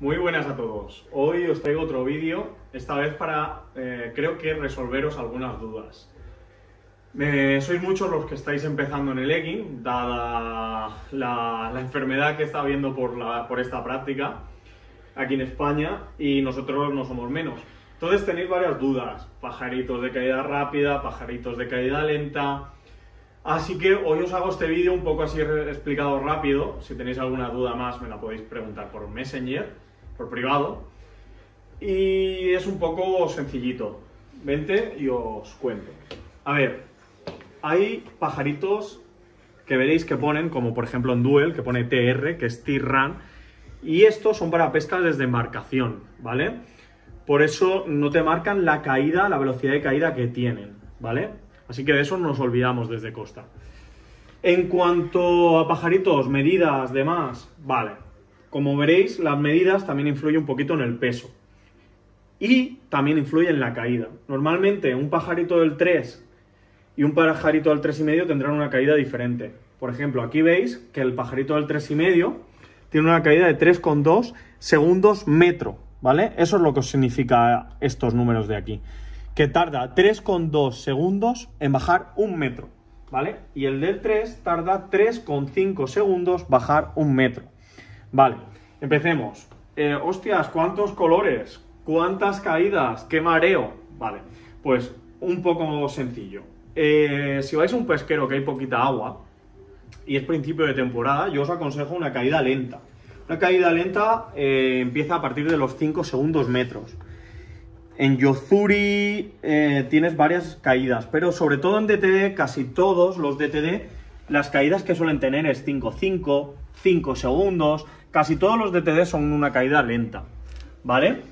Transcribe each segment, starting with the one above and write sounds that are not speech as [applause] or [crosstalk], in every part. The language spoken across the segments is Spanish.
Muy buenas a todos. Hoy os traigo otro vídeo, esta vez para, eh, creo que resolveros algunas dudas. Sois muchos los que estáis empezando en el egging, dada la, la enfermedad que está habiendo por, la, por esta práctica aquí en España y nosotros no somos menos. Entonces tenéis varias dudas, pajaritos de caída rápida, pajaritos de caída lenta, Así que hoy os hago este vídeo un poco así explicado rápido. Si tenéis alguna duda más me la podéis preguntar por Messenger, por privado. Y es un poco sencillito. Vente y os cuento. A ver, hay pajaritos que veréis que ponen, como por ejemplo en Duel, que pone TR, que es T-Run. Y estos son para pesca desde embarcación, ¿vale? Por eso no te marcan la caída, la velocidad de caída que tienen, ¿vale? Así que de eso nos olvidamos desde costa. En cuanto a pajaritos, medidas, demás, vale. Como veréis, las medidas también influyen un poquito en el peso. Y también influye en la caída. Normalmente un pajarito del 3 y un pajarito del 3,5 tendrán una caída diferente. Por ejemplo, aquí veis que el pajarito del 3,5 tiene una caída de 3,2 segundos metro, ¿vale? Eso es lo que significa estos números de aquí que tarda 3,2 segundos en bajar un metro, ¿vale? Y el del 3 tarda 3,5 segundos bajar un metro. Vale, empecemos. Eh, hostias, ¿cuántos colores? ¿Cuántas caídas? ¿Qué mareo? Vale, pues un poco sencillo. Eh, si vais a un pesquero que hay poquita agua y es principio de temporada, yo os aconsejo una caída lenta. Una caída lenta eh, empieza a partir de los 5 segundos metros. En Yozuri eh, tienes varias caídas, pero sobre todo en DTD, casi todos los DTD, las caídas que suelen tener es 5-5, 5 segundos, casi todos los DTD son una caída lenta, ¿vale?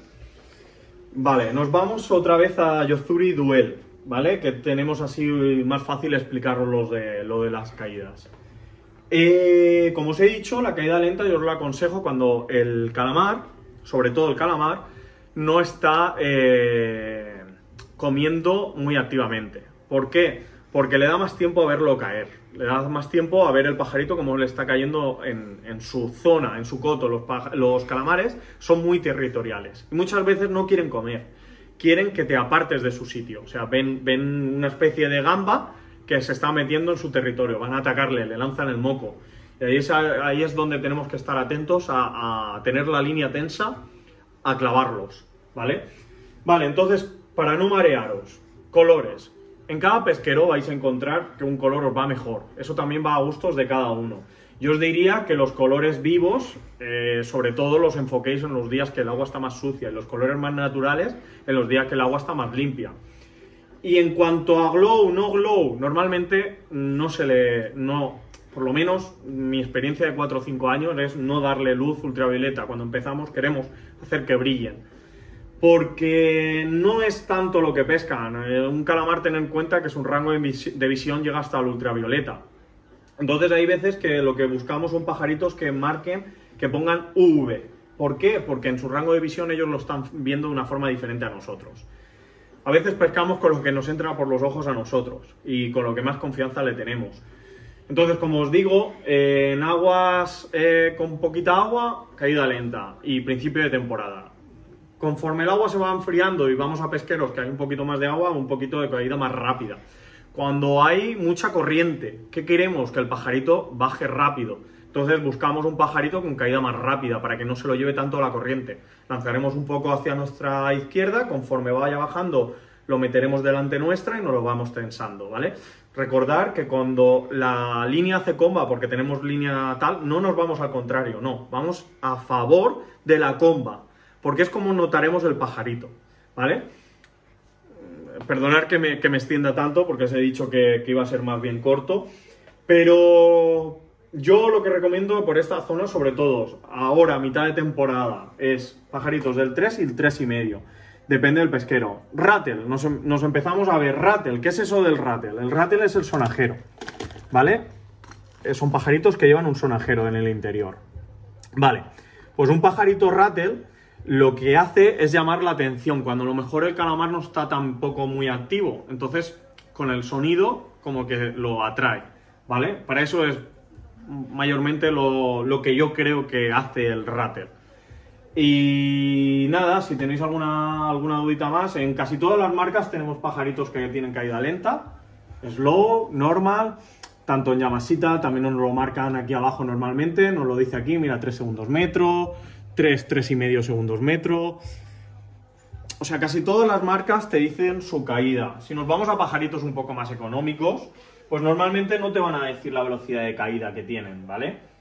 Vale, nos vamos otra vez a Yozuri Duel, ¿vale? Que tenemos así más fácil explicaros de, lo de las caídas. Eh, como os he dicho, la caída lenta yo os la aconsejo cuando el calamar, sobre todo el calamar, no está eh, comiendo muy activamente. ¿Por qué? Porque le da más tiempo a verlo caer, le da más tiempo a ver el pajarito como le está cayendo en, su zona, en su coto. Los, calamares son muy territoriales y muchas veces no quieren comer, quieren que te apartes de su sitio. O sea, ven, una especie de gamba que se está metiendo en su territorio, van a atacarle, le lanzan el moco. Y ahí es, donde tenemos que estar atentos a tener la línea tensa a clavarlos, ¿vale? Vale, entonces, para no marearos, colores. En cada pesquero vais a encontrar que un color os va mejor. Eso también va a gustos de cada uno. Yo os diría que los colores vivos, eh, sobre todo los enfoquéis en los días que el agua está más sucia y los colores más naturales en los días que el agua está más limpia. Y en cuanto a glow, no glow, normalmente no se le... No, por lo menos mi experiencia de 4 o 5 años es no darle luz ultravioleta. Cuando empezamos queremos hacer que brillen. Porque no es tanto lo que pescan. Un calamar, ten en cuenta que su rango de, visión llega hasta el ultravioleta. Entonces hay veces que lo que buscamos son pajaritos que marquen, que pongan UV. ¿Por qué? Porque en su rango de visión ellos lo están viendo de una forma diferente a nosotros. A veces pescamos con lo que nos entra por los ojos a nosotros y con lo que más confianza le tenemos. Entonces, como os digo, eh, en aguas eh, con poquita agua, caída lenta y principio de temporada. Conforme el agua se va enfriando y vamos a pesqueros que hay un poquito más de agua, un poquito de caída más rápida. Cuando hay mucha corriente, ¿qué queremos? Que el pajarito baje rápido. Entonces buscamos un pajarito con caída más rápida para que no se lo lleve tanto la corriente. Lanzaremos un poco hacia nuestra izquierda, conforme vaya bajando lo meteremos delante nuestra y nos lo vamos tensando, ¿vale? Recordar que cuando la línea hace comba, porque tenemos línea tal, no nos vamos al contrario, no, vamos a favor de la comba, porque es como notaremos el pajarito, ¿vale? Perdonar que me, extienda tanto, porque os he dicho que, que iba a ser más bien corto, pero yo lo que recomiendo por esta zona, sobre todo ahora, mitad de temporada, es pajaritos del 3 y el 3,5. Depende del pesquero. Rattle, nos, nos, empezamos a ver. Rattle, ¿qué es eso del rattle? El rattle es el sonajero, ¿vale? Eh, son pajaritos que llevan un sonajero en el interior. Vale, pues un pajarito rattle lo que hace es llamar la atención, cuando a lo mejor el calamar no está tampoco muy activo. Entonces, con el sonido, como que lo atrae, ¿vale? Para eso es mayormente lo, lo que yo creo que hace el rattle. Y nada, si tenéis alguna, alguna dudita más, en casi todas las marcas tenemos pajaritos que tienen caída lenta, slow, normal, tanto en Yamashita, también nos lo marcan aquí abajo normalmente, nos lo dice aquí, mira, 3 segundos metro, 3, 3 y medio segundos metro. O sea, casi todas las marcas te dicen su caída. Si nos vamos a pajaritos un poco más económicos, pues normalmente no te van a decir la velocidad de caída que tienen, ¿vale?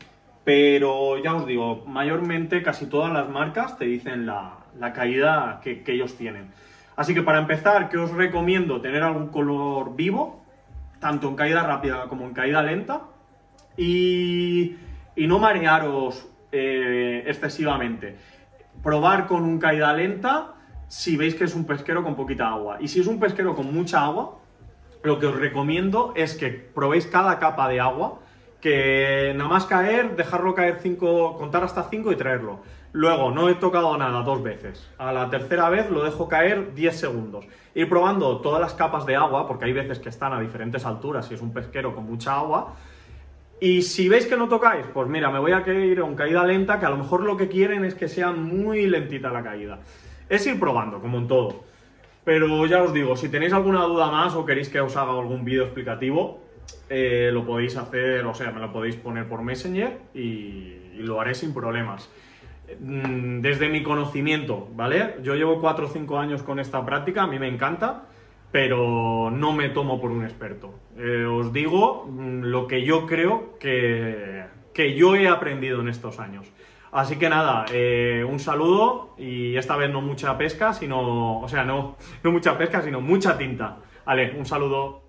Pero ya os digo, mayormente casi todas las marcas te dicen la, caída que, ellos tienen. Así que para empezar, que os recomiendo tener algún color vivo, tanto en caída rápida como en caída lenta, y, no marearos eh, excesivamente. Probar con un caída lenta si veis que es un pesquero con poquita agua. Y si es un pesquero con mucha agua, lo que os recomiendo es que probéis cada capa de agua que nada más caer, dejarlo caer cinco, contar hasta 5 y traerlo. Luego, no he tocado nada dos veces. A la tercera vez lo dejo caer 10 segundos. Ir probando todas las capas de agua, porque hay veces que están a diferentes alturas si es un pesquero con mucha agua. Y si veis que no tocáis, pues mira, me voy a ir a caída lenta, que a lo mejor lo que quieren es que sea muy lentita la caída. Es ir probando, como en todo. Pero ya os digo, si tenéis alguna duda más o queréis que os haga algún vídeo explicativo, eh, lo podéis hacer, o sea, me lo podéis poner por Messenger y, lo haré sin problemas. Mm, desde mi conocimiento, ¿vale? Yo llevo 4 o 5 años con esta práctica, a mí me encanta, pero no me tomo por un experto. Eh, os digo mm, lo que yo creo que, que yo he aprendido en estos años. Así que nada, eh, un saludo y esta vez no mucha pesca, sino, o sea, no, [laughs] no mucha pesca, sino mucha tinta. Vale, un saludo.